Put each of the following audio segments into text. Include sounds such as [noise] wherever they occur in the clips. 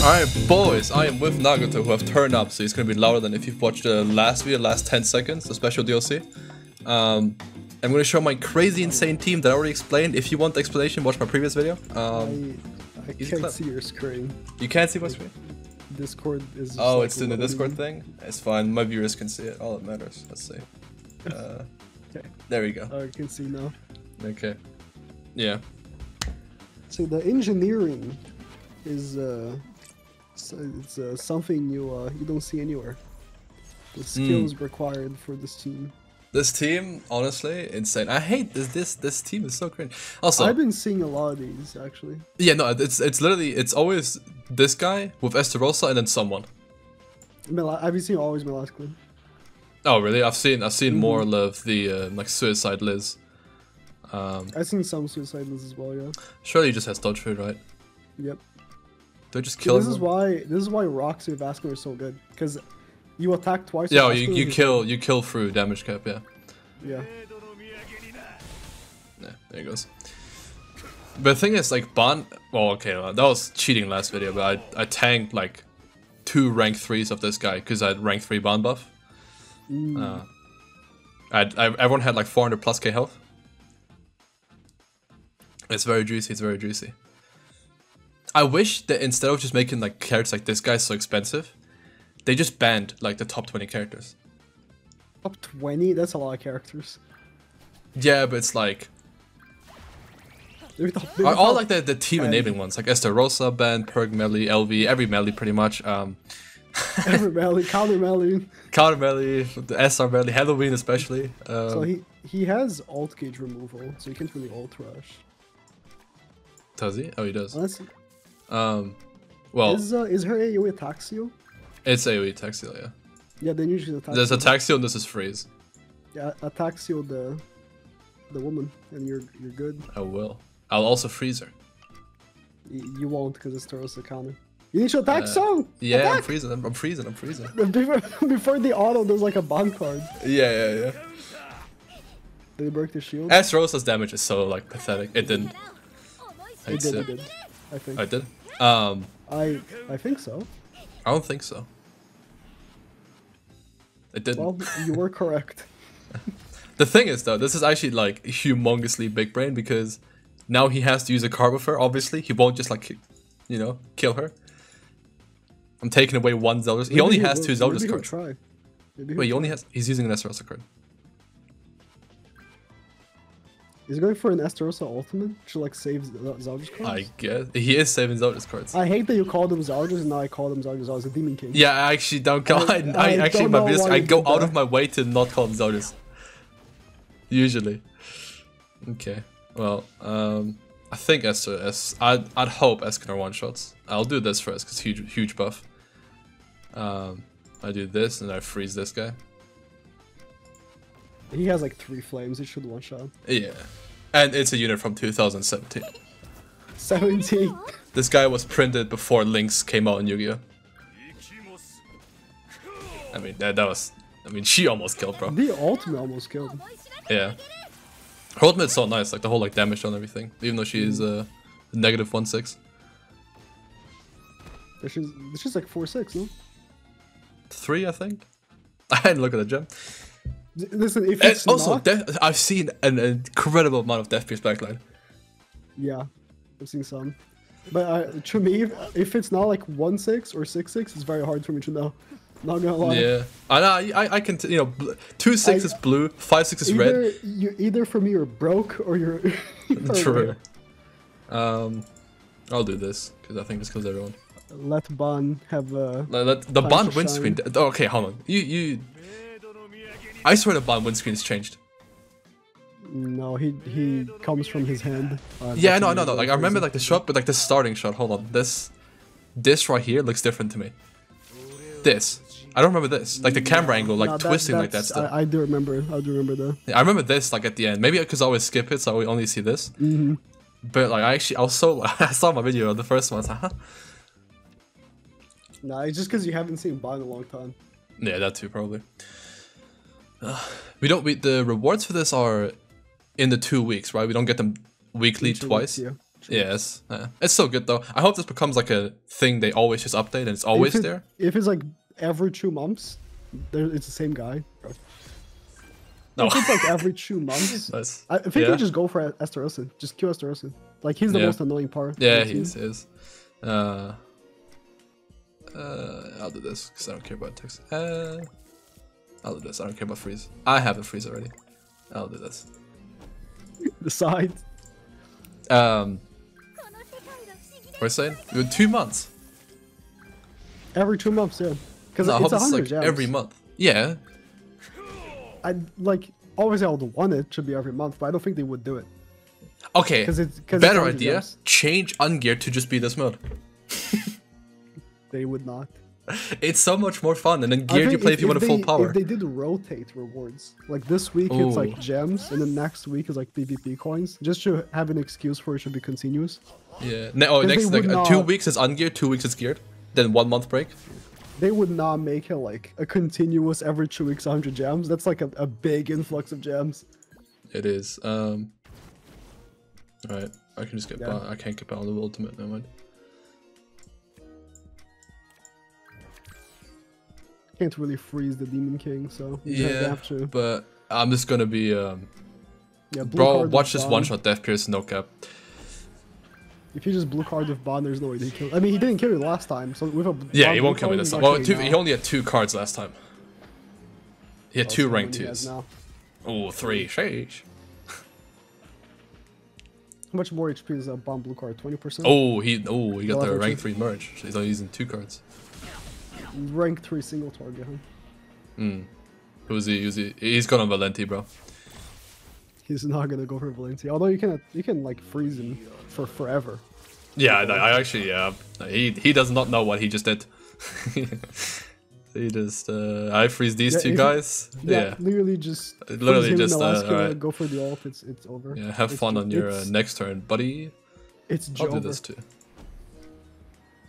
Alright, boys, I am with Nagato, who have turned up, so he's gonna be louder than if you've watched the last video, last 10 seconds, the special DLC. Um, I'm gonna show my crazy insane team that I already explained. If you want the explanation, watch my previous video. Um, I, I can't see your screen. you can't see my screen? Discord is. Oh, like it's in the. Discord thing? It's fine, my viewers can see it, all that matters. Let's see. [laughs] Uh, Okay. there we go. Oh, I can see now. Okay. Yeah. So the engineering is uh, so it's uh, something you uh, you don't see anywhere. Hmm. The skills required for this team. This team, honestly, insane. I hate this. This this team is so cringe. Also, I've been seeing a lot of these actually. yeah, no, it's it's literally it's always this guy with Estarossa and then someone. Mel- I've been seeing always Melascula. Oh, really? I've seen I've seen more Mm-hmm. of the uh, like Suicide Liz. Um, I've seen some suicide lists as well. Yeah. surely he just has dodge food, right? Yep. I just So this him? is why this is why Roxy with Vascular is so good because you attack twice. Yeah, you, you kill you kill through damage cap. Yeah, Yeah. yeah, there he goes. But the thing is, like Ban. Well, okay, well, that was cheating last video, but I I tanked like two rank threes of this guy because I had rank three Ban buff. Mm. Uh, I, I everyone had like 400 plus k health. It's very juicy. It's very juicy. I wish that instead of just making like characters like this guy so expensive, they just banned like the top 20 characters. Top twenty. That's a lot of characters. Yeah, but it's like [laughs] top- maybe all, like the, the team Um, enabling ones, like Estarossa, banned, Perk Melee, LV, every melee pretty much. Um, [laughs] Every melee, counter melee. Counter Melee, the SR Melee, Halloween especially. Um, So he he has alt gauge removal, so he can't really alt rush. does he? Oh, he does. Unless Um, well, is uh, is her AoE Ataxio? it's AoE Taxil, yeah. Yeah, then usually Ataxio. There's Ataxio and this is Freeze. Yeah, Ataxio the the woman, and you're you're good. I will. I'll also freeze her. Y- you won't because it's Tarosa counter. You need to attack Uh, so. Yeah, I'm freezing. I'm, I'm freezing. I'm freezing. [laughs] Before, before the auto, there's like a bond card. Yeah, yeah, yeah. Did he break the shield? S Rosa's damage is so like pathetic. It didn't. It did, it. it did. I think. I did. Um, I I think so. I don't think so. It didn't. Well, you were correct. [laughs] [laughs] the thing is though, this is actually like humongously big brain because now he has to use a card with her. Obviously, he won't just like, you know, kill her. I'm taking away one Zelda. He only has two maybe Zelda he'll cards. Try. Maybe Wait, he only has. He's using an S Rosa card. He's going for an Estarossa ultimate to like save Z- Zarda's cards. I guess he is saving Zelda's cards. I hate that you called him Zardas and now I call him Zardas. I was a Demon King. Yeah, I actually don't go. I, [laughs] I- I, I actually my why I go out that. of my way to not call them Zeldas. Usually. Okay. Well, um, I think S S. I'd I'd hope Escanor one shots. I'll do this first because huge huge buff. Um, I do this and I freeze this guy. He has like three flames. He should one shot. Yeah, and it's a unit from 2017. 17. This guy was printed before Links came out in Yu-Gi-Oh. I mean that that was. I mean [laughs] she almost killed, bro. The ultimate almost killed. Yeah. Her ultimate's so nice, like the whole like damage on everything. Even though she is uh negative one six. This is this is like 4 6, no? Three, I think. [laughs] I didn't look at the gem. Listen, if And it's also, not. death, I've seen an incredible amount of Death Pierce backline. Yeah, I've seen some. But uh, to me, if- it's not like 1 6 or 6 6, it's very hard for me to know. Not gonna lie. Yeah, I know. I, I can, t- you know, two six I- is blue, five six is Either red. you either for me you're broke or you're. [laughs] you're True. Um, I'll do this because I think this kills everyone. Let Ban have uh, Let, let- the to windscreen. okay, hold on. You you. I swear the bond windscreen's changed. No, he he comes from his hand. Uh, Yeah, I know, I no. Like I remember like the shot, but like the starting shot. Hold on, this, this right here looks different to me. This, I don't remember this. Like the camera angle, like No, that- twisting like that stuff. I, I do remember. I do remember that. Yeah, I remember this like at the end. Maybe because I always skip it, so I only see this. Mm-hmm. But like I actually, I was so [laughs] I saw my video of the first one. I was like, huh? Nah, it's just because you haven't seen Ban in a long time. Yeah, that too probably. Uh, we don't. We, the rewards for this are in the two weeks, right? We don't get them weekly twice. weeks, yeah, Yes, yeah. it's so good though. I hope this becomes like a thing they always just update and it's always if it- there. If it's like every two months, it's the same guy. No, If it's like [laughs] every two months, nice. I think yeah. we just go for Esterosin. Just kill Esterosin. Like he's the Yeah. most annoying part. Yeah, team. he's is. Uh, uh, I'll do this because I don't care about text. Uh, I'll do this. I don't care about freeze. I have a freeze already. I'll do this. The side. Um, we're saying in two months. Every two months, yeah. Because No, I it's hope a it's hundred like gems. every month. Yeah, I like obviously I would want it to be every month, but I don't think they would do it. Okay. 'Cause it's- 'cause it's Better 100 idea. gems. Change ungear to just be this mode. [laughs] They would not. [laughs] It's so much more fun, and then geared you play if, you want a full power. If they did rotate rewards, like this week it's like gems, and then next week is like PvP coins, just to have an excuse for it to be continuous. Yeah. Ne- oh, next like uh, two weeks is ungeared, two weeks is geared, then one month break. They would not make it like a continuous every two weeks 100 gems. That's like a, a big influx of gems. It is. Um. Alright, I can just get. Yeah. I can't get Bound of Ultimate. Never mind. Can't really freeze the Demon King, so Yeah, have to. but I'm just gonna be. Um, Yeah, bro, watch this one shot Death Pierce no cap. If you just blue card with Bond, there's no way they kill. I mean, he didn't kill you last time, so with a Yeah, Bond he won't kill me this time. Well, two, he only had two cards last time. He had Oh, two so rank he twos. Oh, three. Sheesh. How much more HP is a Bomb Blue card? 20%? Oh, he. Oh, he got the rank three merge. So he's only using two cards. Rank 3 single target, huh? Hmm. Who's he? Who's he? He's going on Valenti, bro. He's not gonna go for Valencia. Although you can, you can like freeze him for forever. Yeah, I, I actually, yeah. He he does not know what he just did. [laughs] he just, uh, I freeze these Yeah, two guys. Yeah, Yeah. literally just. Literally just, uh. Go for the ult. It's it's over. Yeah, have It's fun on your uh, next turn, buddy. It's I'll do this too.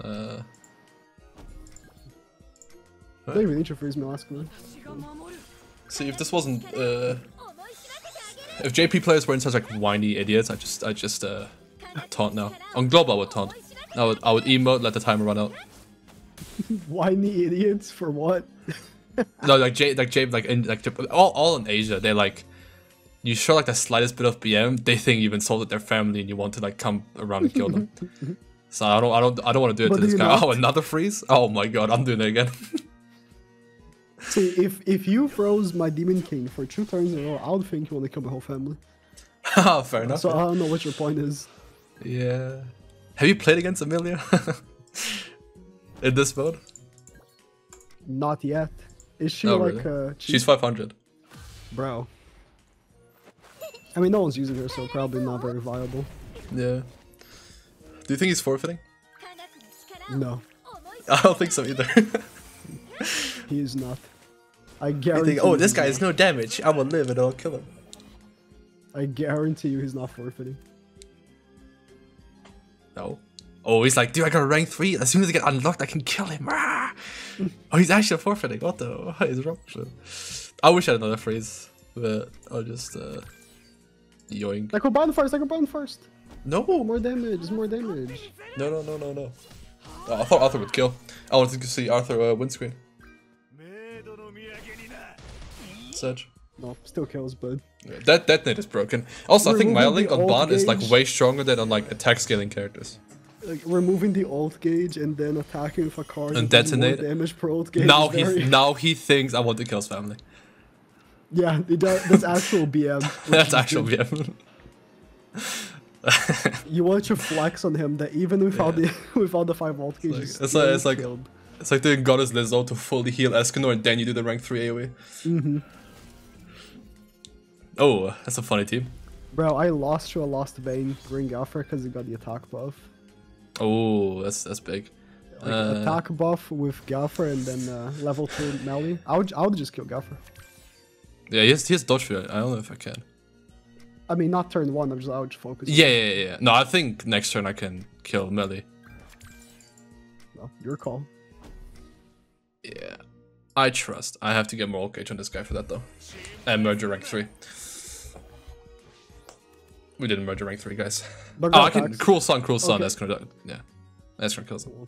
Uh, I don't even need to freeze my last one. see, if this wasn't, uh, if JP players weren't such like whiny idiots, I just, I just, uh, taunt now. On global, I would taunt. I would, I would emote, let the timer run out. [laughs] Whiny idiots for what? [laughs] No, like J, like J, like in, like all, all in Asia, they like, you show like the slightest bit of BM, they think you've insulted their family and you want to like come around and kill them. [laughs] so I don't, I don't, I don't want to do it But to this guy. not? Oh, another freeze? Oh my god, I'm doing it again. See, [laughs] if if you froze my Demon King for two turns in a row, I would think you want to kill my whole family. [laughs] Fair enough. So I don't know what your point is. Yeah. Have you played against Amelia? [laughs] In this mode? Not yet. Is she Oh, like really? uh She's 500. bro? I mean, no one's using her, so probably not very viable. Yeah. Do you think he's forfeiting? No, I don't think so either. he is not. I guarantee. think, oh, this guy is no damage. I will live and I'll kill him. I guarantee you he's not forfeiting. No. Oh, he's like, dude, I got a rank 3. As soon as I get unlocked, I can kill him. Ah! [laughs] oh, he's actually forfeiting. What the? [laughs] What is wrong with? I wish I had another phrase, but I'll just, uh. Yoink. Like, bond first. Like, bond first. No! More damage. More damage. No, no, no, no, no. Oh, I thought Arthur would kill. I wanted to see Arthur uh, windscreen. Sedge. No, still kills, but Yeah, That that net is broken. Also, I think my link on alt Bond is like way stronger than on like attack scaling characters. like removing the ult gauge and then attacking with a card And that does more detonate. damage per ult gauge. now he very- now he thinks I want to kill his family. yeah, does, that's actual BM. [laughs] That's actual good. VM. [laughs] You want to flex on him that even without Yeah. the [laughs] without the five ult gauge, like- it's like- it's like- It's like doing Goddess Lizzo to fully heal Escanor and then you do the rank 3 AoE. Mm-hmm. Oh, that's a funny team. Bro, I lost to a lost vein Ring Alpha because he got the attack buff. Oh, that's that's big. Like Uh, attack buff with Gaffer and then uh, level two melee. I would I would just kill Gaffer. Yeah, he has, he has dodge for it. I don't know if I can. I mean, not turn one. I'm just I would just focus. Yeah, yeah, yeah. No, I think next turn I can kill Melee. No, your call. Yeah. I trust. I have to get more cage on this guy for that though. And merger rank 3. We didn't merge rank three, guys. But [laughs] Oh, I can attacks. cruel sun, cruel sun. Okay. That's gonna yeah. That's gonna kill.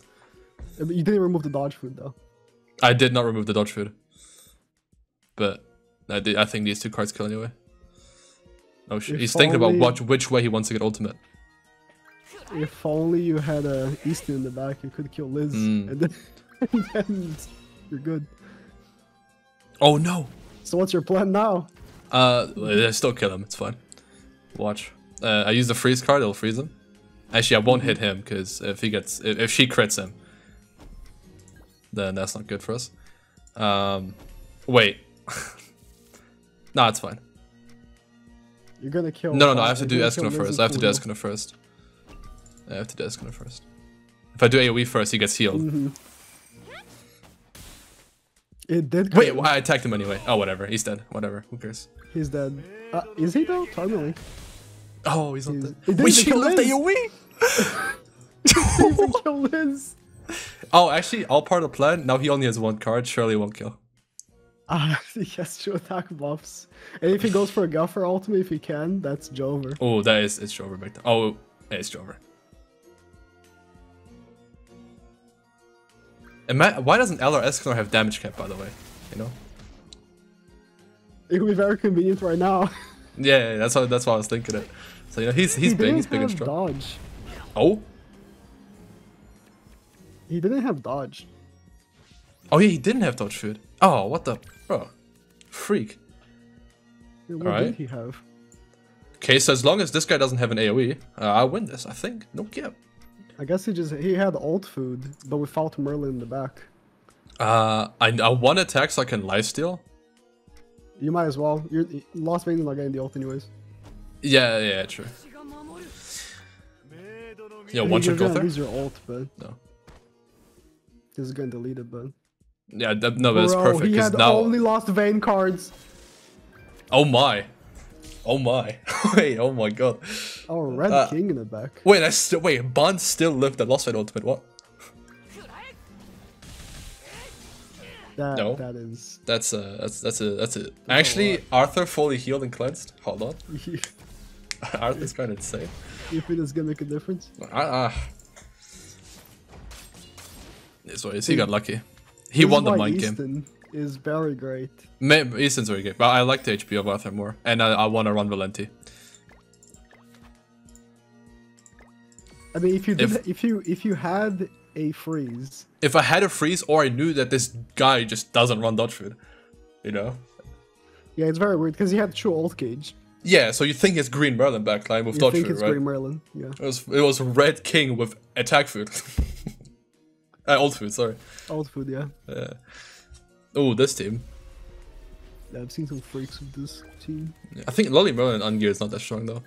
Uh, You didn't remove the dodge food though. I did not remove the dodge food, but I did. I think these two cards kill anyway. Oh shit! He's thinking about what which way he wants to get ultimate. If only you had a Easton in the back, you could kill Liz, Mm. and then, [laughs] and then you're good. Oh no! So what's your plan now? Uh, I still kill him. It's fine. Watch. Uh, I use the freeze card. It'll freeze him. Actually, I won't hit him because if he gets if, if she crits him, then that's not good for us. Um, wait. [laughs] nah, it's fine. You're gonna kill. No, no, no. I have to do gonna kill Escanor Liz first. I have to do Coolio. First. I have to do Escanor first. If I do AoE first, he gets healed. Mhm. It did. Wait, why I attacked him anyway? Oh, whatever. He's dead. Whatever. Who cares? He's dead. Uh, is he though? Tarmily. Oh, he's not He's- dead. It didn't Wait, she kill left Liz. AoE. [laughs] even [laughs] kill Liz. Oh, actually, all part of the plan. Now he only has one card. Surely won't kill. [laughs] Ah, he has two attack buffs. And if he goes for a Guffer ultimate, if he can, that's Jover. Oh, that is it's Jover back there. Oh, it's Jover. Why doesn't Eller Escanor have damage cap, by the way? You know? It would be very convenient right now. Yeah, yeah, that's what that's why I was thinking it. So you know, he's he's he big, he's big and strong. dodge. Oh, He didn't have dodge. oh yeah, he didn't have dodge food. Oh, what the, bro, freak. What Alright. did he have? Okay, so as long as this guy doesn't have an AOE, uh, I win this. I think. No cap. I guess he just he had old food, but without Merlin in the back. Uh, I I one attack so I can lifesteal. You might as well. You're Lost Veins not getting the ult anyways. Yeah, yeah, true. Yeah, I one you're shot go gonna there. lose your ult, but No. this is gonna delete it. But Yeah, that, no, but it's Bro, perfect he because had now. only lost vein cards. Oh my. Oh my. [laughs] wait, oh my god. Oh, Red Uh, King in the back. Wait, I still wait, Bond still lived the Lost Fight Ultimate, what? That no. that is. That's uh that's that's a that's a actually Arthur fully healed and cleansed. Hold on. [laughs] Arthur's kinda insane. you think it's gonna make a difference? Ah uh, This way, he got lucky. He won the mind game. Is very great. May- Easton's very good, but I like the HP of Arthur more, and I, I want to run Valenti. I mean, if you did, If- if, you if you had a freeze, If I had a freeze, or I knew that this guy just doesn't run dodge food, you know? yeah, it's very weird because he had true ult gauge. Yeah, so you think it's Green Merlin backline with You dodge think food, it's right? Grey Merlin? Yeah, It was it was Red King with attack food. [laughs] uh, old food, sorry. ult food. Yeah. Yeah. Oh, this team. yeah, I've seen some freaks with this team. Yeah, I think Lolly Merlin on gear is not that strong though.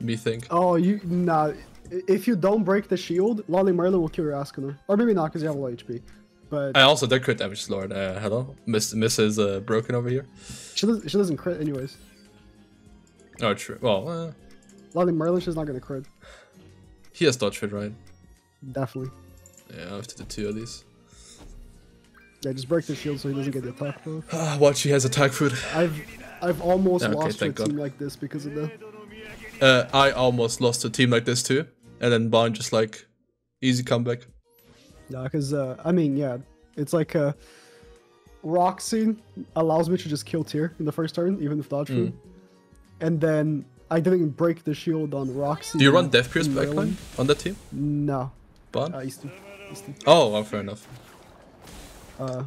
Me think. Oh, you nah. If you don't break the shield, Lolly Merlin will kill your. Or maybe not because you have low HP. But I also did crit damage, Lord. Uh, hello, Miss Miss is uh, broken over here. she doesn't, she doesn't crit anyways. Oh, true. Well, uh, Lolly Merlin, she's not gonna crit. he has dodge food, right? Definitely. Yeah, I have to do two of these. Yeah, just break the shield so he doesn't get the attack food. [sighs] Ah, watch, he has attack food. I've I've almost Okay, lost to a God. team like this because of that. Uh, I almost lost to a team like this too, and then Bond just like easy comeback. Yeah, because uh, I mean, yeah, it's like uh, Roxy allows me to just kill tier in the first turn, even if dodge food. And then I didn't break the shield on Roxy. Do you run Death Pierce backline on that team, No, Bond? uh, Easton. Easton. Oh, well, fair enough. Uh,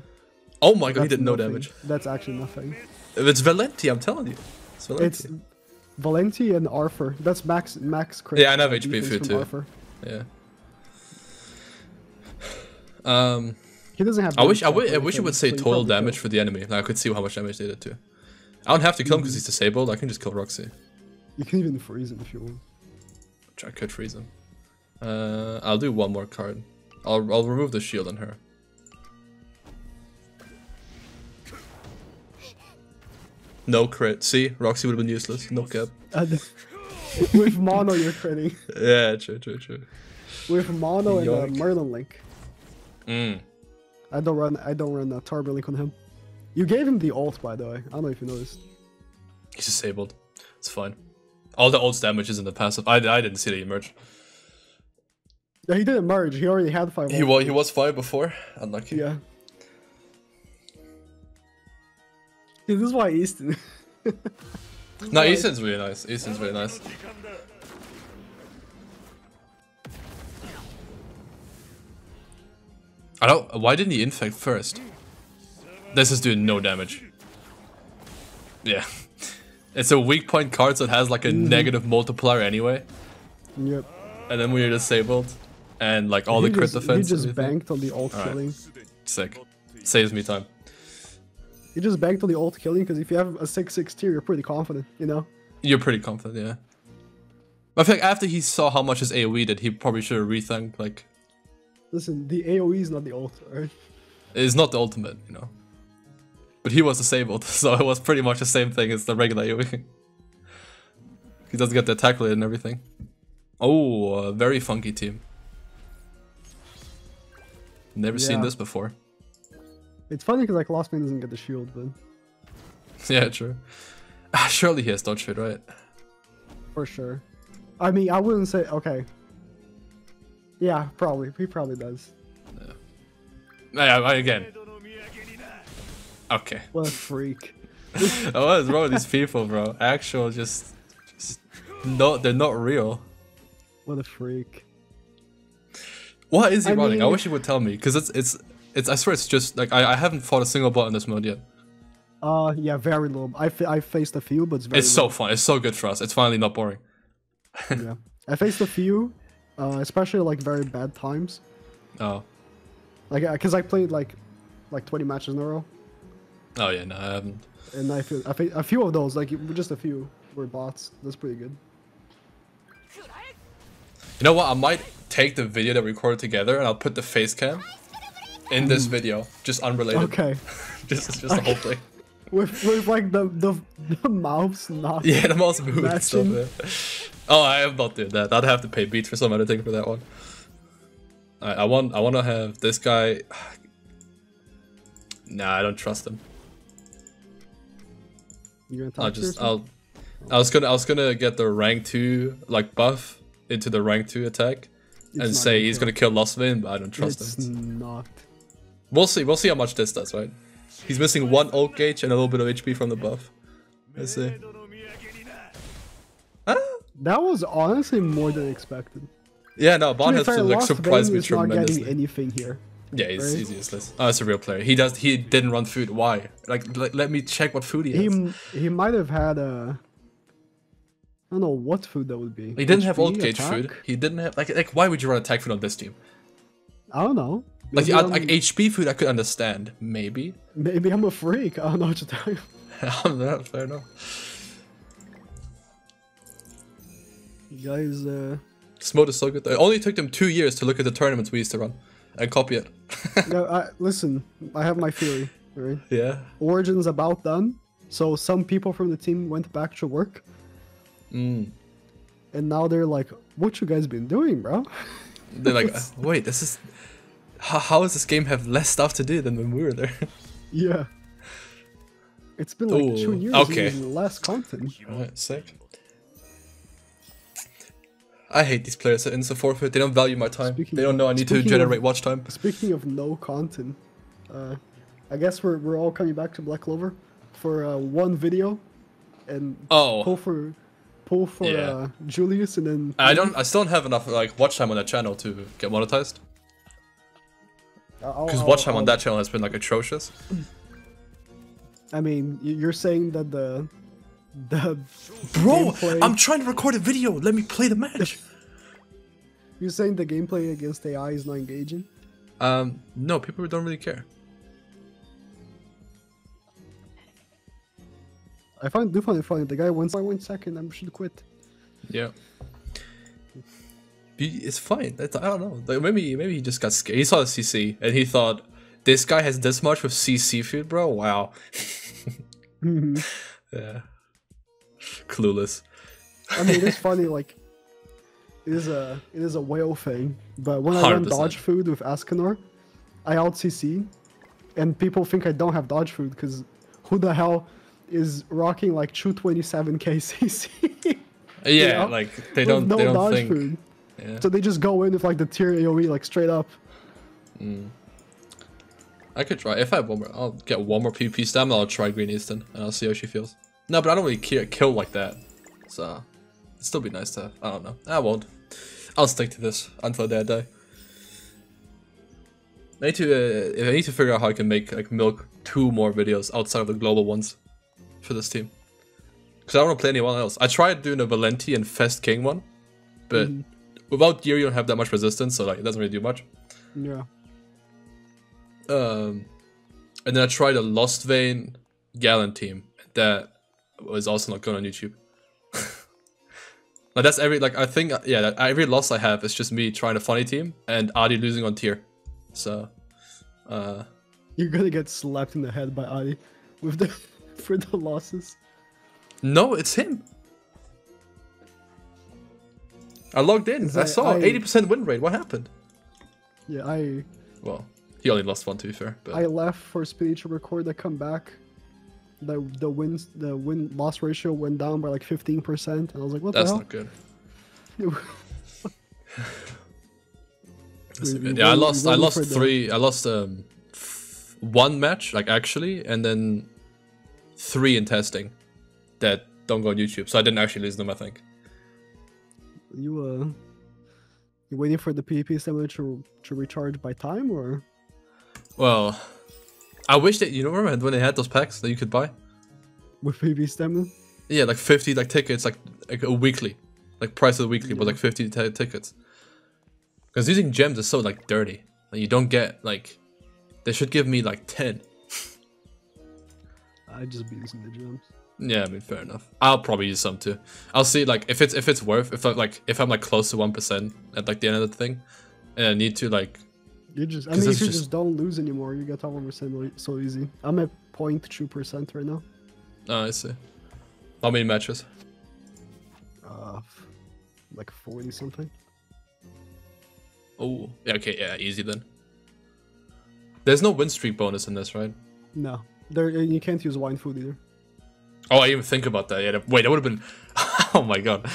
Oh my god, he did no nothing. damage. That's actually nothing. It's Valenti, I'm telling you. It's Valenti. It's Valenti and Arthur. That's max max crit. Yeah, I know uh, HP food too. Arthur. Yeah. Um, He doesn't have. I wish I, damage I wish it would say so total probably kill. damage for the enemy. Like I could see how much damage they did too. I don't have to kill him because he's disabled. I can just kill Roxy. You can even freeze him if you want. Which I could freeze him. Uh, I'll do one more card. I'll I'll remove the shield on her. No crit. See, Roxy would have been useless. No cap. [laughs] With mono, you're critting. Yeah, true, true, true. With mono and uh, Merlin Link. Mm. I don't run. I don't run a Turbo Link on him. You gave him the ult, by the way. I don't know if you noticed. He's disabled. It's fine. All the old damage is in the passive. I, I didn't see the emerge. Yeah, he didn't merge. He already had five. He was he was five before. Unlucky. Yeah. Dude, this is why Easton. [laughs] No, Easton's really nice. Easton's really nice. I don't. Why didn't he infect first? This is doing no damage. Yeah. [laughs] It's a weak point card, so it has like a mm-hmm. negative multiplier anyway. yep. And then when you're disabled, and like all he the crit just, defense. He just banked on the ult Alright. killing. Sick. Saves me time. He just banked on the ult killing because if you have a 6-6 tier, you're pretty confident, you know? You're pretty confident, yeah. I feel like after he saw how much his AoE did, he probably should have rethinked, like, Listen, the AoE is not the ult, alright? it's not the ultimate, you know. But he was disabled, [laughs] so it was pretty much the same thing as the regular AoE. [laughs] he doesn't get the attack rate and everything. Oh, a very funky team. Never seen this before. It's funny because like Lost Man doesn't get the shield, but [laughs] yeah, true. [laughs] Ah, Surely he has dodge fit, right? for sure. I mean, I wouldn't say okay. Yeah, probably. He probably does. Yeah, I- again. Okay. What a [laughs] freak. what is wrong with these people, bro? Actual, just, just no, they're not real. What a freak. What is he I running? I wish he would tell me, because it's it's it's. I swear, it's just like I, I haven't fought a single bot in this mode yet. Uh, yeah, very low. I, I faced a few, but it's very It's so fun. It's so good for us. It's finally not boring. yeah. I faced a few, uh, especially like very bad times. Oh, Like, because I played like, like 20 matches in a row, oh yeah, no, I haven't. and I feel I fa- a few of those, like just a few, were bots. That's pretty good. You know what? I might take the video that we recorded together and I'll put the face cam in this mm. video, just unrelated. Okay. [laughs] just just the whole thing. with with like the the, the mouths not. Yeah, the mouse moving and stuff. Yeah. Oh, I am not doing that. I'd have to pay beats for some editing for that one. Alright, I want I want to have this guy. [sighs] Nah, I don't trust him. You're gonna talk I'll just? I'll. I was gonna I was gonna get the rank two like buff into the rank two attack and say gonna he's kill. gonna kill Lostvayne, but I don't trust It's him. not. We'll see. We'll see how much this does, right? He's missing one ult gauge and a little bit of HP from the buff. Let's see. Ah, That was honestly more than expected. yeah, no, Bond has to like Lost surprise me is not getting anything here. Yeah, he's, right? he's useless. Oh, it's a real player. He does. He didn't run food. Why? Like, let, let me check what food he He has. m- he might have had a. I don't know what food that would be. He didn't have old gauge attack? food. He didn't have like like. Why would you run attack food on this team? I don't know. Like, like HP food, I could understand. Maybe. maybe I'm a freak. I don't know what to tell you. [laughs] I'm not fair enough. You guys, uh, This mode is so good. It only took them two years to look at the tournaments we used to run and copy it. [laughs] yeah, I, listen. I have my theory. Right? yeah. Origin's about done, so some people from the team went back to work, Mm. and now they're like, "What you guys been doing, bro?" They're like, [laughs] wait, this is. How, how does this game have less stuff to do than when we were there? [laughs] yeah. It's been like two years. okay. Less content. Alright, sick. I hate these players that insta forfeit. They don't value my time. Speaking- they don't know I need to generate of- watch time. Speaking of no content, uh, I guess we're we're all coming back to Black Clover for uh, one video, and pull Oh, for pull for Yeah. uh, Julius, and then I don't. I still don't have enough like watch time on that channel to get monetized. Because watch time on that channel has been like atrocious. I mean, you're saying that the the Bro, gameplay- I'm trying to record a video. Let me play the match. [laughs] you're saying the gameplay against AI is not engaging. um, no, people don't really care. I find do find it funny. The guy went I went second. I should quit. Yeah. It's fine. It's, I don't know. Like maybe maybe he just got scared. He saw the CC and he thought, this guy has this much with CC food, bro. Wow. Mm-hmm. [laughs] yeah. Clueless. I mean, it's [laughs] funny. Like, it is a it is a whale thing. But when I run dodge food with Escanor, I out CC, and people think I don't have dodge food because who the hell is rocking like 227k CC? Yeah, [laughs] know? like they don't no they don't dodge think. food. Yeah. So they just go in with like the tier AoE like straight up. I could try if I have one more. I'll get one more PvP stamina. I'll try Green Easton and I'll see how she feels. No, but I don't really ki- kill like that, so it'd still be nice to have. I don't know. I won't. I'll stick to this until the day I die. I need to. Uh, I need to figure out how I can make like milk two more videos outside of the global ones for this team. Because I don't want to play anyone else. I tried doing a Valenti and Fest King one, but without gear you don't have that much resistance, so like it doesn't really do much. Yeah. Um, and then I tried a Lost Vein Galland team that was also not good on YouTube. [laughs] like that's every like I think yeah that, every loss I have is just me trying a funny team and Adi losing on tier. So, uh, You're gonna get slapped in the head by Adi with the [laughs] for the losses. no, it's him. I logged in. Is I saw eighty percent win rate. What happened? Yeah, I Well, he only lost one to be fair, but I left for Spinny to record. I come back. The the wins the win loss ratio went down by like 15%. And I was like, what that's the not good. hell? [laughs] That's We- not good. we Yeah, I lost. I lost three. I lost um f- one match, like actually, and then three in testing that don't go on YouTube. So I didn't actually lose them. I think. You uh, you waiting for the PvP stamina to to recharge by time or? Well, I wish that you know remember when they had those packs that you could buy. With PvP stamina? Yeah, like fifty like tickets, like like a weekly, like price of the weekly, but like fifty tickets. Because using gems is so like dirty. Like you don't get like, they should give me like ten. I just be using the gems. Yeah, I mean, fair enough. I'll probably use some too. I'll see like if it's if it's worth if like if I'm like close to one percent at like the end of the thing, and I need to like You just, I mean, if you just- just don't lose anymore, you get one percent so easy. I'm at 0.2 percent right now. oh I see. How many matches? Uh, like 40 something. Oh yeah okay yeah easy then. There's no win streak bonus in this, right? No, there you can't use wine food either. Oh, I didn't even think about that. Yeah, wait, that would have been. [laughs] oh my god,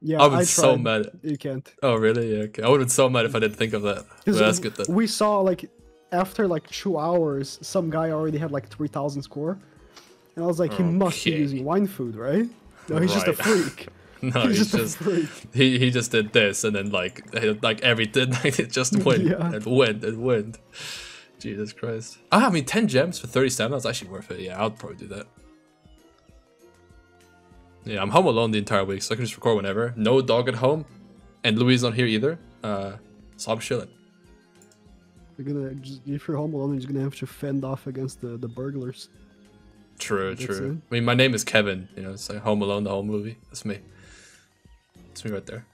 Yeah, I would so mad. You can't. Oh really? Yeah, okay. I would have been so mad if I didn't think of that. But that's good then. We saw like after like two hours, some guy already had like 3,000 score, and I was like, he must be using wine food, right? No, he's just a freak. [laughs] No, he's he's just, just a freak. he he just did this and then like like everything like [laughs] it just went Yeah. and went and went. Jesus Christ. Ah, I mean, 10 gems for 30 stamina is actually worth it. Yeah, I'd probably do that. Yeah, I'm home alone the entire week, so I can just record whenever. No dog at home, and Louis not here either. Uh, so I'm chilling. You're gonna just if you're home alone, you're just gonna have to fend off against the the burglars. True, That's true. it. I mean, my name is Kevin. You know, it's like Home Alone, the whole movie. That's me. That's me right there.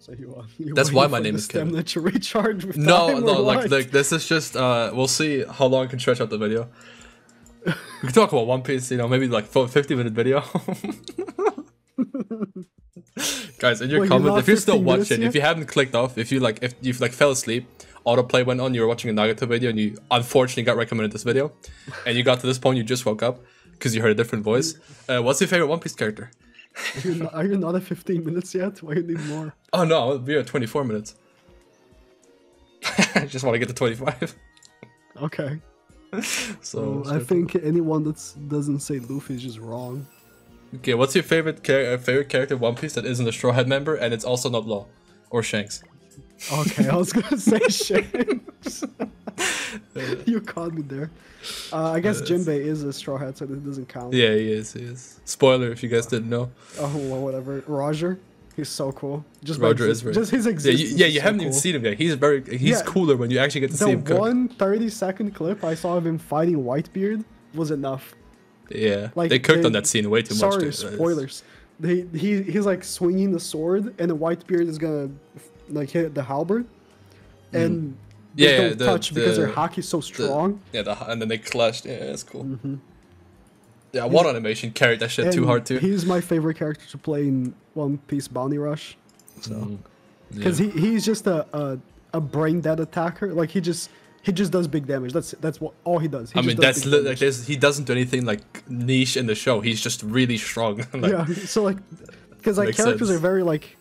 So you, uh, you That's why my name is Kevin. to [laughs] recharge with No, no, like, like this is just uh we'll see how long I can stretch out the video. [laughs] we can talk about One Piece, you know, maybe like fo- 50 minute video. [laughs] Guys, in your Well, comments, not if you're still 15 minutes watching, if you haven't clicked off, if you like if you like fell asleep, autoplay went on, you were watching a Nagato video and you unfortunately got recommended this video, and you got to this point, you just woke up because you heard a different voice. Uh, what's your favorite One Piece character? Are you, not, are you not at 15 minutes yet? Why do you need more? Oh no, we're at 24 minutes. [laughs] I just want to get to 25. Okay. [laughs] So, Well, I think anyone that doesn't say Luffy is just wrong. Okay, what's your favorite char- uh, favorite character One Piece that isn't a Straw Hat member and it's also not Law or Shanks? Okay, I was gonna say [laughs] Shanks. [laughs] you caught me there. Uh, I guess Yes. Jinbei is a straw hat, so it doesn't count. Yeah, he is. He is. Spoiler if you guys didn't know. Oh, well, whatever. Roger, he's so cool. Just by Roger exist- is very. Just his yeah, you, yeah, you so haven't even cool. seen him yet. He's very. He's Yeah. cooler when you actually get to see The him cook. one 30 second clip I saw of him fighting Whitebeard was enough. Yeah, like, they cooked they- on that scene way too much. Sorry. That is- spoilers. They, he he's like swinging the sword, and the Whitebeard is gonna like hit the halberd, and Mm. Yeah, don't the- touch because their the- is so the- strong. Yeah, the, and then they clashed. Yeah, that's cool. Yeah, one animation carried that shit too Mm-hmm. Hard too. He's my favorite character to play in One Piece Bounty Rush. So, Mm, because yeah. he he's just a, a a brain dead attacker. Like he just he just does big damage. That's that's what all he does. He I mean, does that's li- like there's, he doesn't do anything like niche in the show. He's just really strong. [laughs] like, yeah. So like, because like characters sense. are very like,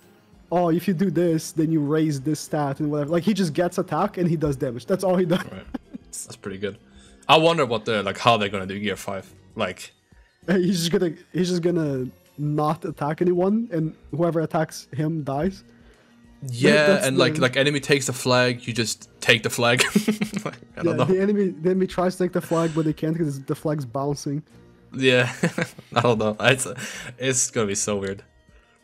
oh, if you do this, then you raise this stat and whatever. Like he just gets attack and he does damage. That's all he does. Right. That's pretty good. I wonder what they're like how they're gonna do year five. Like [laughs] He's just gonna he's just gonna not attack anyone, and whoever attacks him dies. yeah, and like the- like enemy takes the flag, you just take the flag. [laughs] Like, I Yeah, don't know. the enemy the enemy tries to take the flag, but they can't because the flag's bouncing. Yeah, [laughs] I don't know. It's it's gonna be so weird.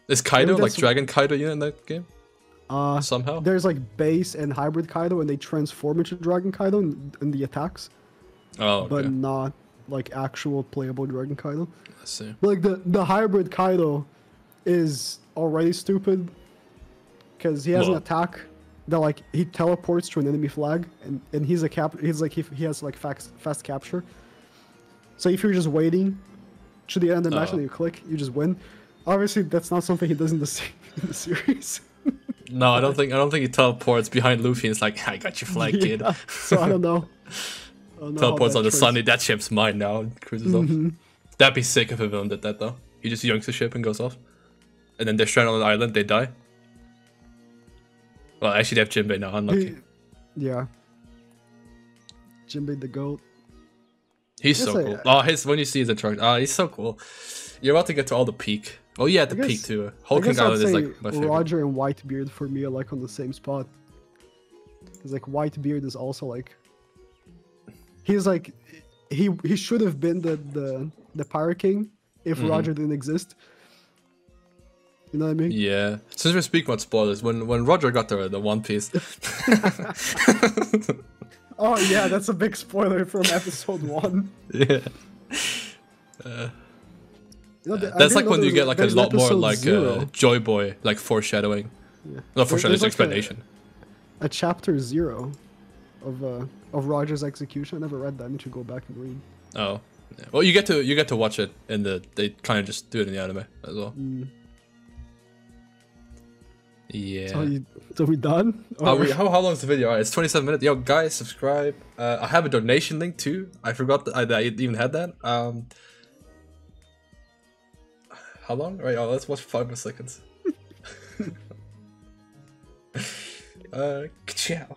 Is Kaido like Dragon Kaido unit in that game Uh, somehow? there's like base and hybrid Kaido, and they transform into Dragon Kaido in, in the attacks, Oh, but not like actual playable Dragon Kaido. Let's see. Like the the hybrid Kaido is already stupid because he has an attack that like he teleports to an enemy flag and, and he's a cap he's like he, he has like fast fast capture. So if you're just waiting to the end of the match Oh. and you click, you just win. Obviously, that's not something he does in the [laughs] in the series. No, I don't think I don't think he teleports behind Luffy and it's like, I got your flag, [laughs] kid. So I don't know. [laughs] I don't know how teleports on the trans- Sunday. That ship's mine now. and Cruises Mm-hmm. off. That'd be sick if a villain did that though. He just yoinks the ship and goes off, and then they're stranded on an island. They die. Well, actually, they have Jinbei now. Unlucky. He- [laughs] yeah. Jinbei the goat. He's so I- cool. Oh, his when you see his introduction, oh, he's so cool. You're about to get to all the peak. Oh yeah, the I peak too. Whole guess King Island is like my favorite. Roger and Whitebeard for me are like on the same spot. Because like Whitebeard is also like he's like he he should have been the the the Pirate King if Mm-hmm. Roger didn't exist. You know what I mean? Yeah. Since we're speaking about spoilers, when when Roger got the the One Piece, [laughs] [laughs] Oh yeah, that's a big spoiler from episode one. yeah, You know, th- I that's like when you get like a lot more like uh, Joy Boy, like foreshadowing. Yeah. Not foreshadowing, there's it's like a- explanation. a chapter zero of uh of Roger's execution. I never read that. I need to go back and read. Oh, yeah. well, you get to you get to watch it in the. They kind of just do it in the anime as well. Mm. Yeah. So, you, so we done? Are Or- we, how, how long is the video? Alright, it's 27 minutes. Yo, guys, subscribe. Uh, I have a donation link too. I forgot that I, that I even had that. Um, how long? Right, oh, let's watch five more seconds. [laughs] [laughs] uh, ciao.